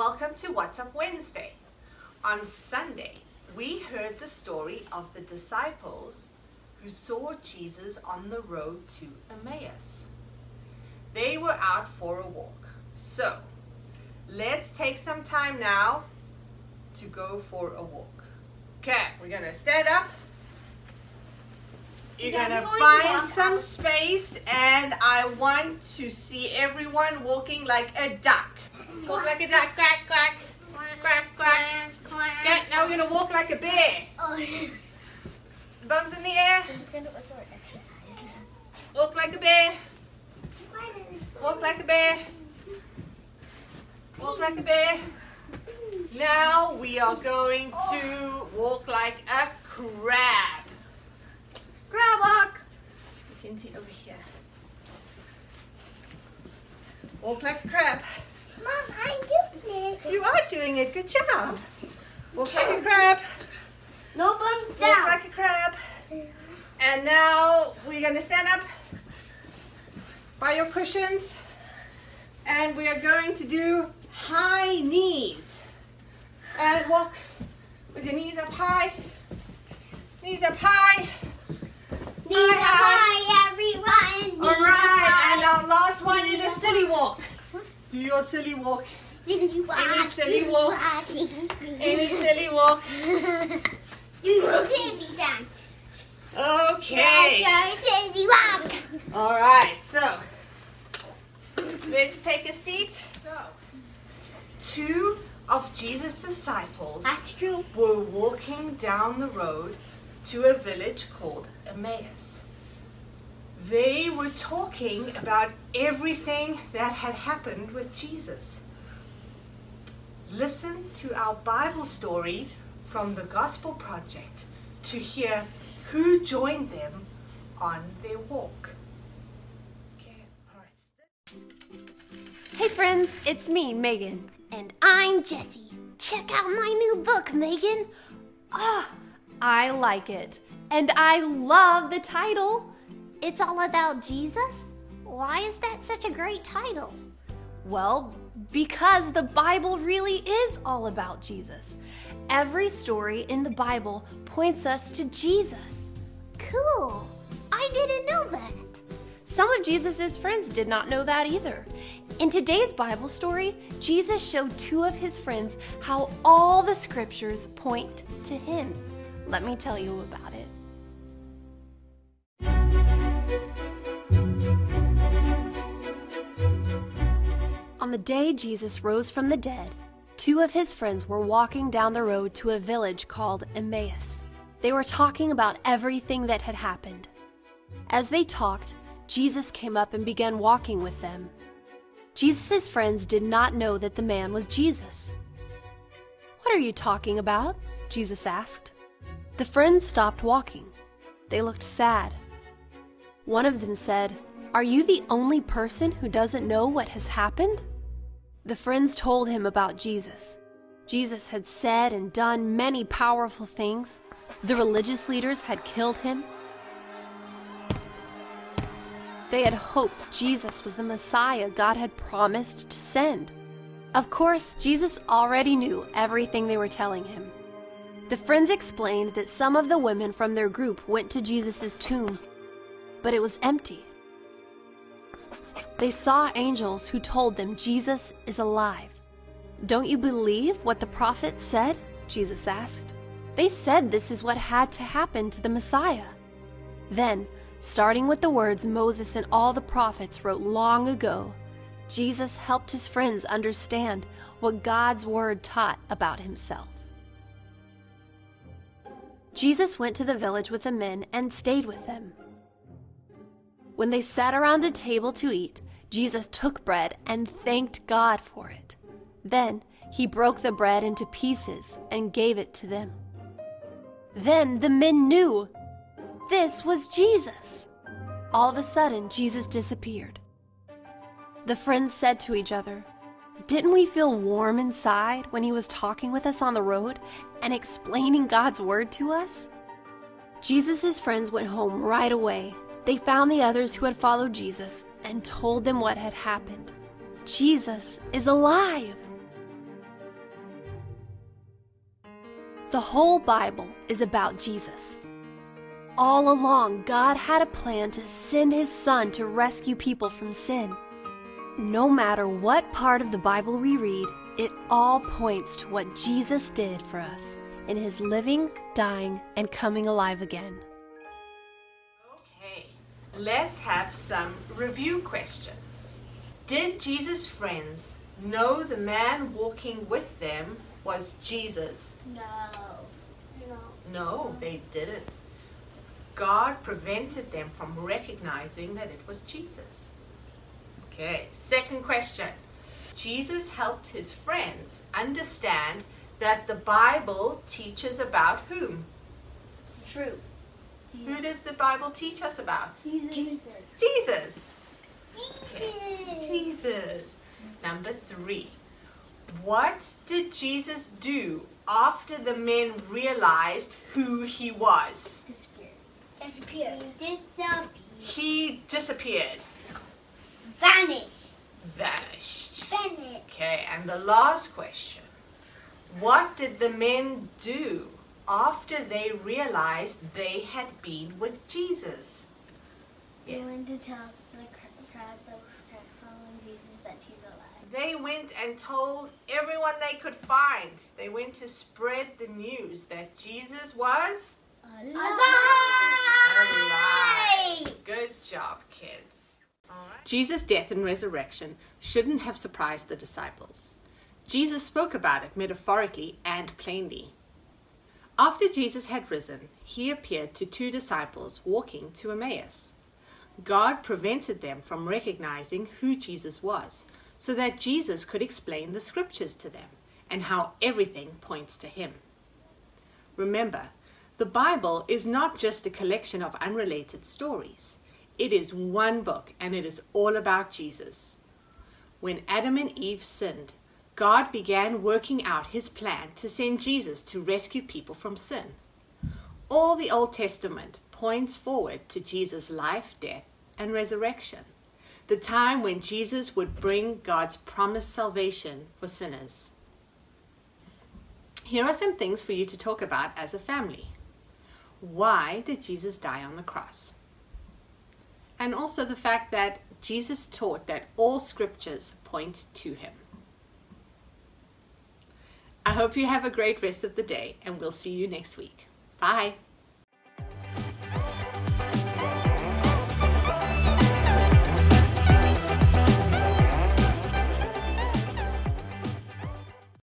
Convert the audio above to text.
Welcome to What's Up Wednesday. On Sunday, we heard the story of the disciples who saw Jesus on the road to Emmaus. They were out for a walk. So, let's take some time now to go for a walk. Okay, we're going to stand up. You're going to we're going to find some space and I want to see everyone walking like a duck. Walk like a duck, quack, quack. Quack, quack. Okay, now we're going to walk like a bear. Bums in the air. sort of exercise. Walk like a bear. Walk like a bear. Walk like a bear. Now we are going to walk like a crab. Crab walk. You can see over here. Walk like a crab. Mom, I'm doing it. You are doing it. Good job. Walk like a crab. No bumps Walk down. like a crab. And now we're going to stand up by your cushions. And we are going to do high knees. And walk with your knees up high. Knees up high. Knees up high, everyone. All right. And our last one is a silly walk. Do your silly walk. Silly walk. Any silly walk? Any silly walk. you silly dance. Okay. Silly walk. All right, so let's take a seat. So, two of Jesus' disciples That's true. were walking down the road to a village called Emmaus. They were talking about everything that had happened with Jesus. Listen to our Bible story from the Gospel Project to hear who joined them on their walk. Okay, all right. Hey friends, it's me, Megan. And I'm Jessie. Check out my new book, Megan. Ah, I like it. And I love the title. It's all about Jesus? Why is that such a great title? Well, because the Bible really is all about Jesus. Every story in the Bible points us to Jesus. Cool. I didn't know that. Some of Jesus' friends did not know that either. In today's Bible story, Jesus showed two of his friends how all the scriptures point to him. Let me tell you about it. On the day Jesus rose from the dead, two of his friends were walking down the road to a village called Emmaus. They were talking about everything that had happened. As they talked, Jesus came up and began walking with them. Jesus' friends did not know that the man was Jesus. What are you talking about? Jesus asked. The friends stopped walking. They looked sad. One of them said, Are you the only person who doesn't know what has happened? The friends told him about Jesus. Jesus had said and done many powerful things. The religious leaders had killed him. They had hoped Jesus was the Messiah God had promised to send. Of course, Jesus already knew everything they were telling him. The friends explained that some of the women from their group went to Jesus' tomb, but it was empty. They saw angels who told them Jesus is alive. Don't you believe what the prophets said? Jesus asked. They said this is what had to happen to the Messiah. Then, starting with the words Moses and all the prophets wrote long ago, Jesus helped his friends understand what God's word taught about himself. Jesus went to the village with the men and stayed with them. When they sat around a table to eat, Jesus took bread and thanked God for it. Then he broke the bread into pieces and gave it to them. Then the men knew this was Jesus. All of a sudden, Jesus disappeared. The friends said to each other, Didn't we feel warm inside when he was talking with us on the road and explaining God's word to us? Jesus' friends went home right away. They found the others who had followed Jesus and told them what had happened. Jesus is alive. The whole Bible is about Jesus. All along, God had a plan to send His Son to rescue people from sin. No matter what part of the Bible we read, it all points to what Jesus did for us in His living, dying, and coming alive again. Let's have some review questions. Did Jesus' friends know the man walking with them was Jesus? No. No. No, they didn't. God prevented them from recognizing that it was Jesus. Okay, second question. Jesus helped his friends understand that the Bible teaches about whom? Truth. Who does the Bible teach us about? Jesus. Jesus. Jesus. Number three. What did Jesus do after the men realized who he was? Disappeared. Disappeared. Disappeared. He disappeared, Vanished. vanished. Vanished. Okay, and the last question. What did the men do after they realized they had been with Jesus? He Yes. went to tell the crowds that were following Jesus that he's alive. They went and told everyone they could find. They went to spread the news that Jesus was alive. Good job, kids. Jesus' death and resurrection shouldn't have surprised the disciples. Jesus spoke about it metaphorically and plainly. After Jesus had risen, he appeared to two disciples walking to Emmaus. God prevented them from recognizing who Jesus was, so that Jesus could explain the scriptures to them and how everything points to him. Remember, the Bible is not just a collection of unrelated stories. It is one book and it is all about Jesus. When Adam and Eve sinned, God began working out his plan to send Jesus to rescue people from sin. All the Old Testament points forward to Jesus' life, death, and resurrection, the time when Jesus would bring God's promised salvation for sinners. Here are some things for you to talk about as a family. Why did Jesus die on the cross? And also the fact that Jesus taught that all scriptures point to him. I hope you have a great rest of the day, and we'll see you next week. Bye.